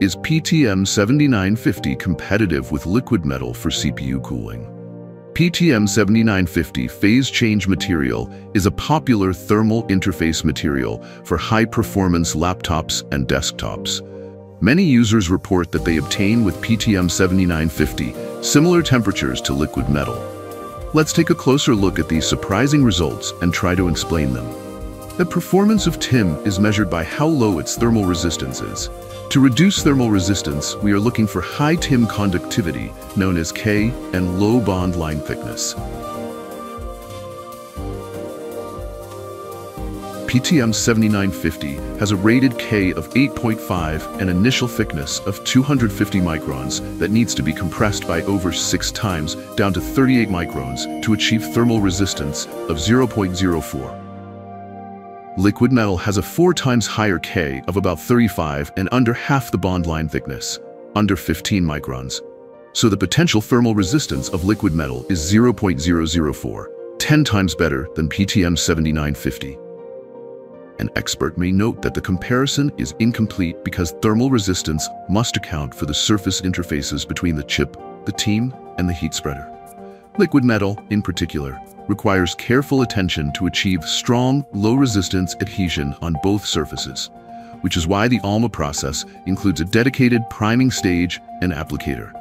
Is PTM7950 competitive with liquid metal for CPU cooling? PTM7950 phase change material is a popular thermal interface material for high-performance laptops and desktops. Many users report that they obtain with PTM7950 similar temperatures to liquid metal. Let's take a closer look at these surprising results and try to explain them. The performance of TIM is measured by how low its thermal resistance is. To reduce thermal resistance, we are looking for high TIM conductivity, known as K, and low bond line thickness. PTM 7950 has a rated K of 8.5 and initial thickness of 250 microns that needs to be compressed by over six times down to 38 microns to achieve thermal resistance of 0.04. Liquid metal has a four times higher K of about 35 and under half the bond line thickness, under 15 microns. So the potential thermal resistance of liquid metal is 0.004, 10 times better than PTM 7950. An expert may note that the comparison is incomplete because thermal resistance must account for the surface interfaces between the chip, the TIM, and the heat spreader. Liquid metal, in particular, requires careful attention to achieve strong, low-resistance adhesion on both surfaces, which is why the ALMA process includes a dedicated priming stage and applicator.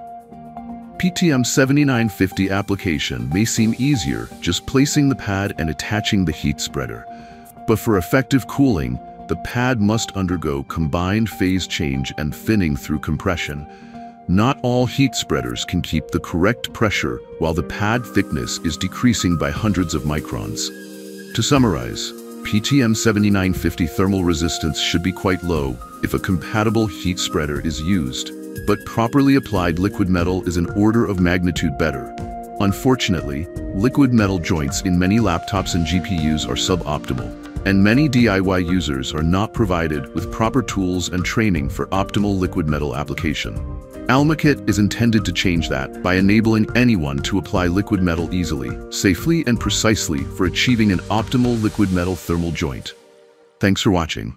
PTM 7950 application may seem easier just placing the pad and attaching the heat spreader, but for effective cooling, the pad must undergo combined phase change and thinning through compression, not all heat spreaders can keep the correct pressure while the pad thickness is decreasing by hundreds of microns. To summarize, PTM 7950 thermal resistance should be quite low if a compatible heat spreader is used, but properly applied liquid metal is an order of magnitude better. Unfortunately, liquid metal joints in many laptops and GPUs are suboptimal, and many DIY users are not provided with proper tools and training for optimal liquid metal application. AlmaKit is intended to change that by enabling anyone to apply liquid metal easily, safely, and precisely for achieving an optimal liquid metal thermal joint. Thanks for watching.